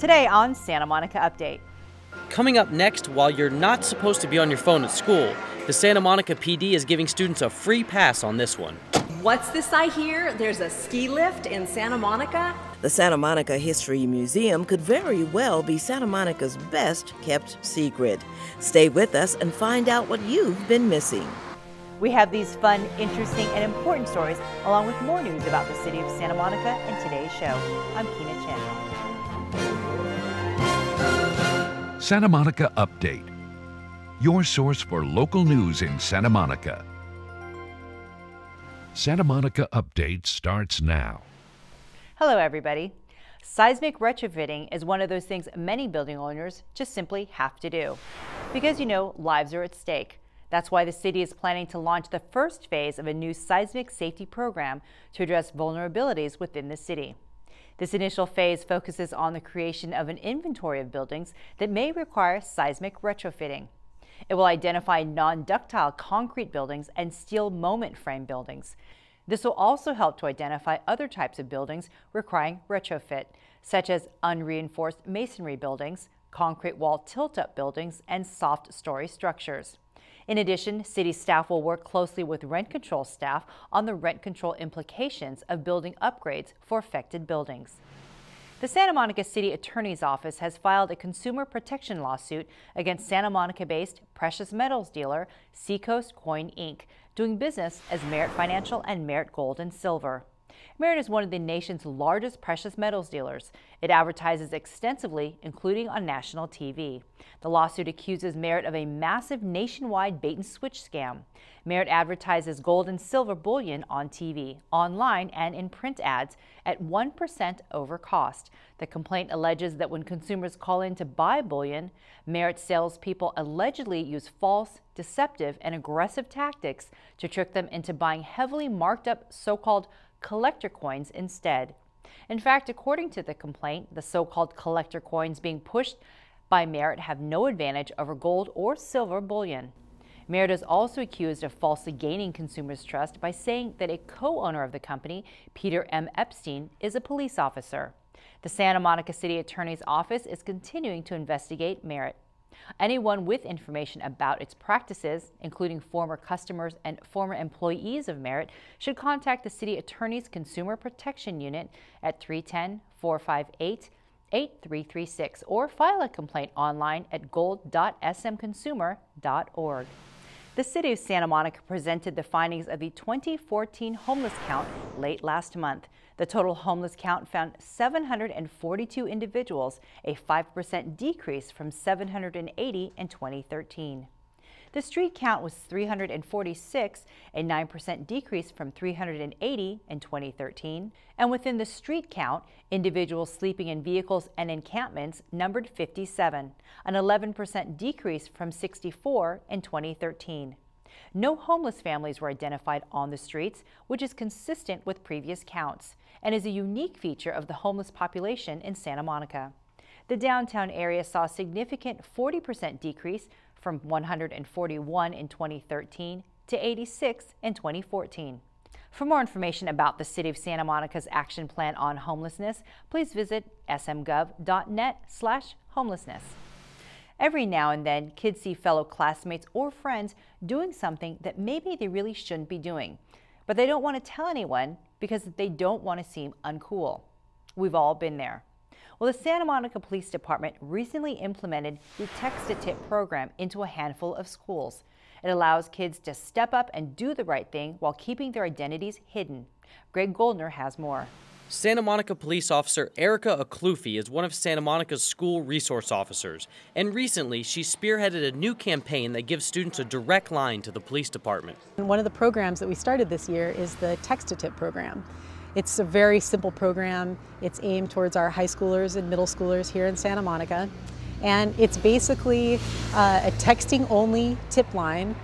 Today on Santa Monica Update. Coming up next, while you're not supposed to be on your phone at school, the Santa Monica PD is giving students a free pass on this one. What's this I hear? There's a ski lift in Santa Monica? The Santa Monica History Museum could very well be Santa Monica's best kept secret. Stay with us and find out what you've been missing. We have these fun, interesting, and important stories, along with more news about the city of Santa Monica in today's show. I'm Kena Chin. Santa Monica Update, your source for local news in Santa Monica. Santa Monica Update starts now. Hello, everybody. Seismic retrofitting is one of those things many building owners just simply have to do. Because, you know, lives are at stake. That's why the city is planning to launch the first phase of a new seismic safety program to address vulnerabilities within the city. This initial phase focuses on the creation of an inventory of buildings that may require seismic retrofitting. It will identify non-ductile concrete buildings and steel moment frame buildings. This will also help to identify other types of buildings requiring retrofit, such as unreinforced masonry buildings, concrete wall tilt-up buildings, and soft story structures. In addition, city staff will work closely with rent control staff on the rent control implications of building upgrades for affected buildings. The Santa Monica City Attorney's Office has filed a consumer protection lawsuit against Santa Monica-based precious metals dealer Seacoast Coin Inc., doing business as Merit Financial and Merit Gold and Silver. Merit is one of the nation's largest precious metals dealers. It advertises extensively, including on national TV. The lawsuit accuses Merit of a massive nationwide bait and switch scam. Merit advertises gold and silver bullion on TV, online, and in print ads at 1% over cost. The complaint alleges that when consumers call in to buy bullion, Merit salespeople allegedly use false, deceptive, and aggressive tactics to trick them into buying heavily marked up so-called collector coins instead. In fact, according to the complaint, the so-called collector coins being pushed by Merit have no advantage over gold or silver bullion. Merit is also accused of falsely gaining consumers' trust by saying that a co-owner of the company, Peter M. Epstein, is a police officer. The Santa Monica City Attorney's Office is continuing to investigate Merit. Anyone with information about its practices, including former customers and former employees of Merit, should contact the City Attorney's Consumer Protection Unit at 310 458 8336 or file a complaint online at gold.smconsumer.org. The City of Santa Monica presented the findings of the 2014 homeless count late last month. The total homeless count found 742 individuals, a 5% decrease from 780 in 2013. The street count was 346, a 9% decrease from 380 in 2013. And within the street count, individuals sleeping in vehicles and encampments numbered 57, an 11% decrease from 64 in 2013. No homeless families were identified on the streets, which is consistent with previous counts and is a unique feature of the homeless population in Santa Monica. The downtown area saw a significant 40% decrease from 141 in 2013 to 86 in 2014. For more information about the City of Santa Monica's action plan on homelessness, please visit smgov.net slash homelessness. Every now and then, kids see fellow classmates or friends doing something that maybe they really shouldn't be doing, but they don't want to tell anyone because they don't want to seem uncool. We've all been there. Well, the Santa Monica Police Department recently implemented the Text-a-Tip program into a handful of schools. It allows kids to step up and do the right thing while keeping their identities hidden. Greg Goldner has more. Santa Monica police officer Erika Aklufi is one of Santa Monica's school resource officers, and recently she spearheaded a new campaign that gives students a direct line to the police department. One of the programs that we started this year is the Text-a-Tip program. It's a very simple program. It's aimed towards our high schoolers and middle schoolers here in Santa Monica. And it's basically uh, a texting only tip line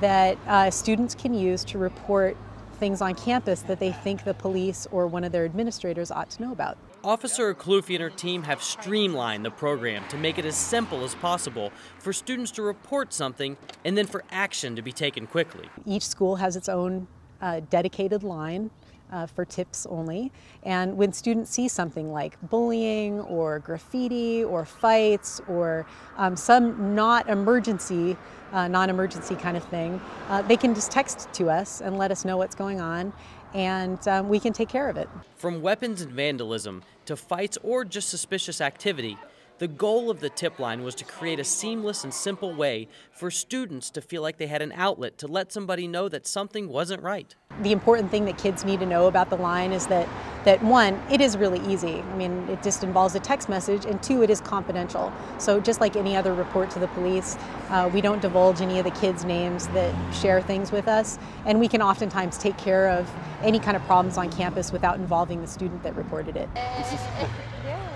that uh, students can use to report things on campus that they think the police or one of their administrators ought to know about. Officer Aklufi and her team have streamlined the program to make it as simple as possible for students to report something and then for action to be taken quickly. Each school has its own uh, dedicated line uh, for tips only. And when students see something like bullying or graffiti or fights or um, some not emergency, uh, non-emergency kind of thing, uh, they can just text to us and let us know what's going on and um, we can take care of it. From weapons and vandalism to fights or just suspicious activity, the goal of the tip line was to create a seamless and simple way for students to feel like they had an outlet to let somebody know that something wasn't right. The important thing that kids need to know about the line is that, that one, it is really easy. I mean, it just involves a text message, and two, it is confidential. So just like any other report to the police, uh, we don't divulge any of the kids' names that share things with us, and we can oftentimes take care of any kind of problems on campus without involving the student that reported it.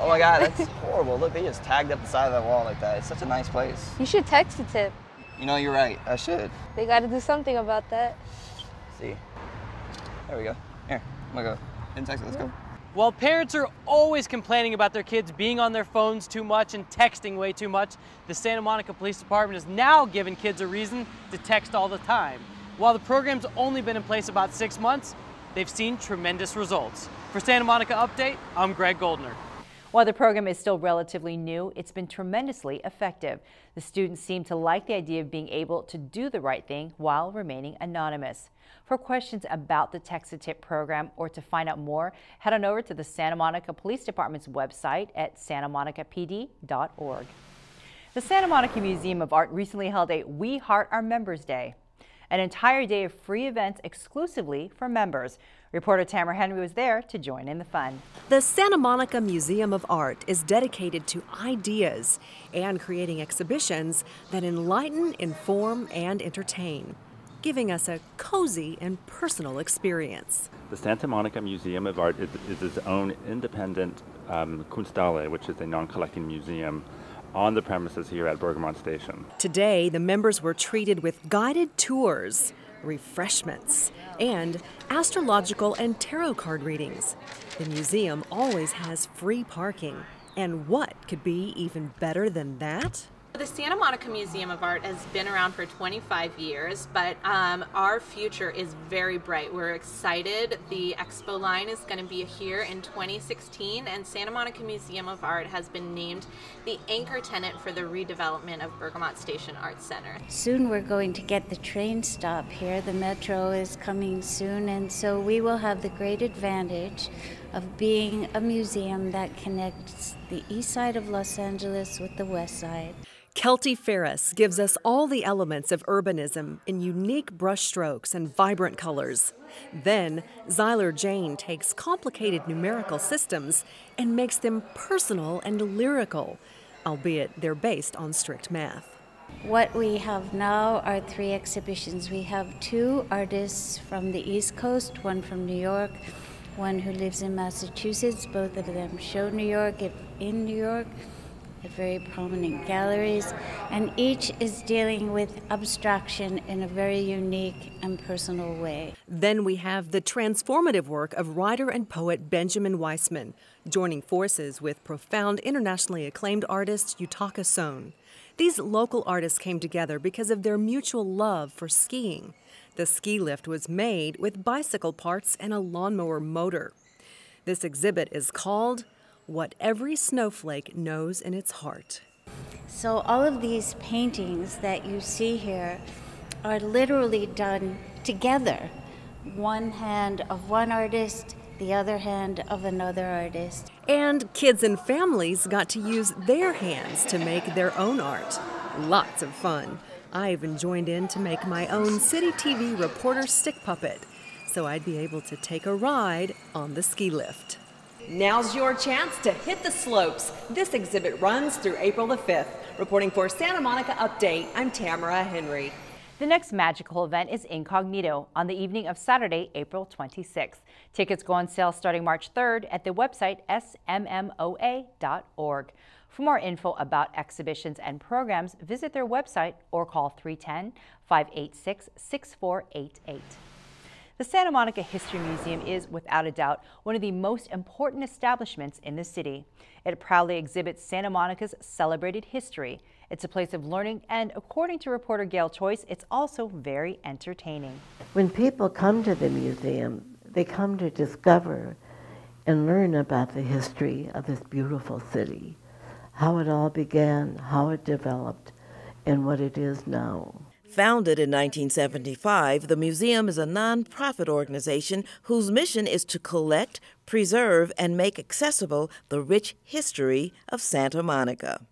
Oh my god, that's horrible. Look, they just tagged up the side of that wall like that. It's such a nice place. You should text a tip. You know, you're right. I should. They got to do something about that. Let's see. There we go. Here, I'm gonna go. In text it. Let's go. While parents are always complaining about their kids being on their phones too much and texting way too much, the Santa Monica Police Department has now given kids a reason to text all the time. While the program's only been in place about six months, they've seen tremendous results. For Santa Monica Update, I'm Greg Goldner. While the program is still relatively new, it's been tremendously effective. The students seem to like the idea of being able to do the right thing while remaining anonymous. For questions about the Text-a-Tip program or to find out more, head on over to the Santa Monica Police Department's website at santamonicapd.org. The Santa Monica Museum of Art recently held a We Heart Our Members Day, an entire day of free events exclusively for members. Reporter Tamara Henry was there to join in the fun. The Santa Monica Museum of Art is dedicated to ideas and creating exhibitions that enlighten, inform, and entertain, giving us a cozy and personal experience. The Santa Monica Museum of Art is, is its own independent um, Kunsthalle, which is a non-collecting museum on the premises here at Bergamot Station. Today, the members were treated with guided tours refreshments, and astrological and tarot card readings. The museum always has free parking. And what could be even better than that? The Santa Monica Museum of Art has been around for 25 years, but um, our future is very bright. We're excited. The expo line is going to be here in 2016, and Santa Monica Museum of Art has been named the anchor tenant for the redevelopment of Bergamot Station Arts Center. Soon we're going to get the train stop here. The metro is coming soon, and so we will have the great advantage of being a museum that connects the east side of Los Angeles with the west side. Keltie Ferris gives us all the elements of urbanism in unique brushstrokes and vibrant colors. Then, Xylor Jane takes complicated numerical systems and makes them personal and lyrical, albeit they're based on strict math. What we have now are three exhibitions. We have two artists from the East Coast, one from New York, one who lives in Massachusetts. Both of them show New York in New York at very prominent galleries, and each is dealing with abstraction in a very unique and personal way. Then we have the transformative work of writer and poet Benjamin Weissman, joining forces with profound internationally acclaimed artist Yutaka Sone. These local artists came together because of their mutual love for skiing. The ski lift was made with bicycle parts and a lawnmower motor. This exhibit is called what every snowflake knows in its heart. So, all of these paintings that you see here are literally done together one hand of one artist, the other hand of another artist. And kids and families got to use their hands to make their own art. Lots of fun. I even joined in to make my own City TV reporter stick puppet, so I'd be able to take a ride on the ski lift. Now's your chance to hit the slopes. This exhibit runs through April the 5th. Reporting for Santa Monica Update, I'm Tamara Henry. The next magical event is Incognito on the evening of Saturday, April 26th. Tickets go on sale starting March 3rd at the website smmoa.org. For more info about exhibitions and programs, visit their website or call 310 586 6488. The Santa Monica History Museum is, without a doubt, one of the most important establishments in the city. It proudly exhibits Santa Monica's celebrated history, It's a place of learning, and according to reporter Gail Choice, it's also very entertaining. When people come to the museum, they come to discover and learn about the history of this beautiful city, how it all began, how it developed, and what it is now. Founded in 1975, the museum is a nonprofit organization whose mission is to collect, preserve, and make accessible the rich history of Santa Monica.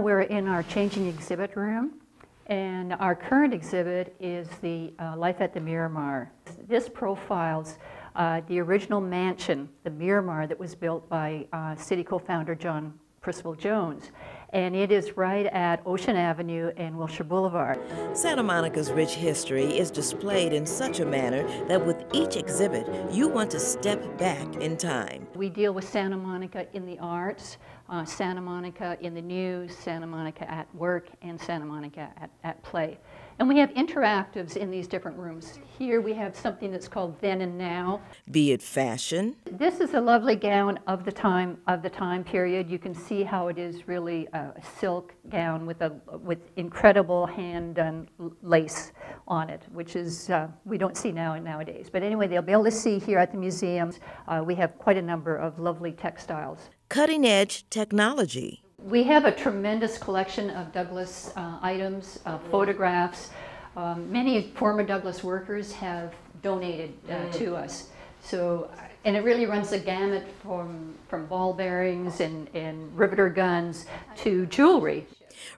We're in our changing exhibit room, and our current exhibit is the uh, Life at the Miramar. This profiles uh, the original mansion, the Miramar, that was built by uh, city co-founder John Percival Jones and it is right at Ocean Avenue and Wilshire Boulevard. Santa Monica's rich history is displayed in such a manner that with each exhibit, you want to step back in time. We deal with Santa Monica in the arts, uh, Santa Monica in the news, Santa Monica at work, and Santa Monica at, at play. And we have interactives in these different rooms. Here we have something that's called Then and Now. Be it fashion. This is a lovely gown of the time of the time period. You can see how it is really a silk gown with a with incredible hand done lace on it, which is uh, we don't see now nowadays. But anyway, they'll be able to see here at the museum. Uh, we have quite a number of lovely textiles. Cutting edge technology. We have a tremendous collection of Douglas uh, items, uh, photographs. Um, many former Douglas workers have donated uh, mm. to us. So, and it really runs the gamut from, from ball bearings and, and riveter guns to jewelry.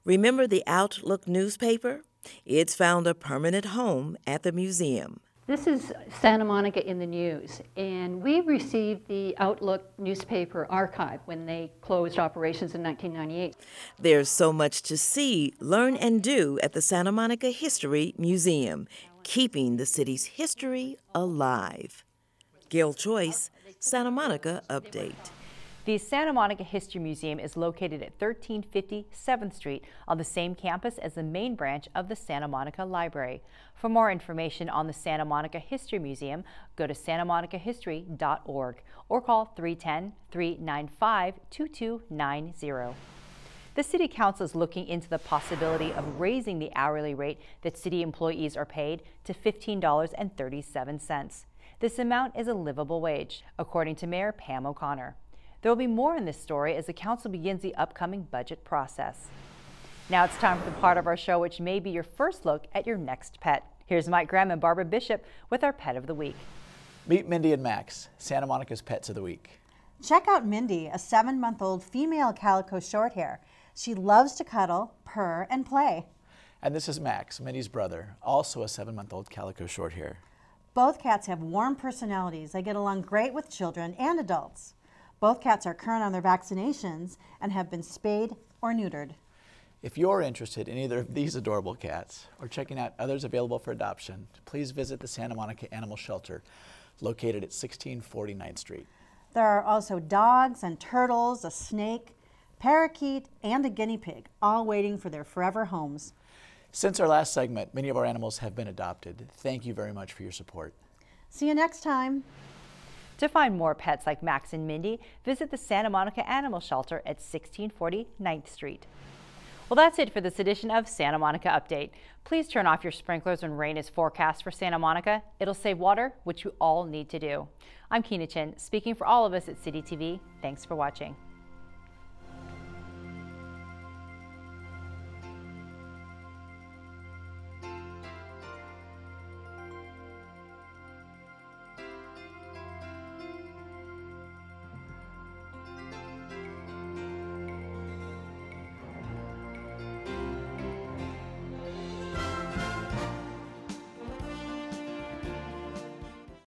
Remember the Outlook newspaper? It's found a permanent home at the museum. This is Santa Monica in the news, and we received the Outlook newspaper archive when they closed operations in 1998. There's so much to see, learn, and do at the Santa Monica History Museum, keeping the city's history alive. Gail Choice, Santa Monica Update. The Santa Monica History Museum is located at 1350 7th Street on the same campus as the main branch of the Santa Monica Library. For more information on the Santa Monica History Museum, go to santamonicahistory.org or call 310-395-2290. The City Council is looking into the possibility of raising the hourly rate that city employees are paid to $15.37. This amount is a livable wage, according to Mayor Pam O'Connor. There will be more in this story as the Council begins the upcoming budget process. Now it's time for the part of our show which may be your first look at your next pet. Here's Mike Graham and Barbara Bishop with our Pet of the Week. Meet Mindy and Max, Santa Monica's Pets of the Week. Check out Mindy, a seven month old female calico shorthair. She loves to cuddle, purr, and play. And this is Max, Mindy's brother, also a seven month old calico shorthair. Both cats have warm personalities. They get along great with children and adults. Both cats are current on their vaccinations and have been spayed or neutered. If you're interested in either of these adorable cats or checking out others available for adoption, please visit the Santa Monica Animal Shelter located at 1649th Street. There are also dogs and turtles, a snake, parakeet, and a guinea pig, all waiting for their forever homes. Since our last segment, many of our animals have been adopted. Thank you very much for your support. See you next time. To find more pets like Max and Mindy, visit the Santa Monica Animal Shelter at 1640 9th Street. Well, that's it for this edition of Santa Monica Update. Please turn off your sprinklers when rain is forecast for Santa Monica. It'll save water, which you all need to do. I'm Kena Chin, speaking for all of us at City TV. Thanks for watching.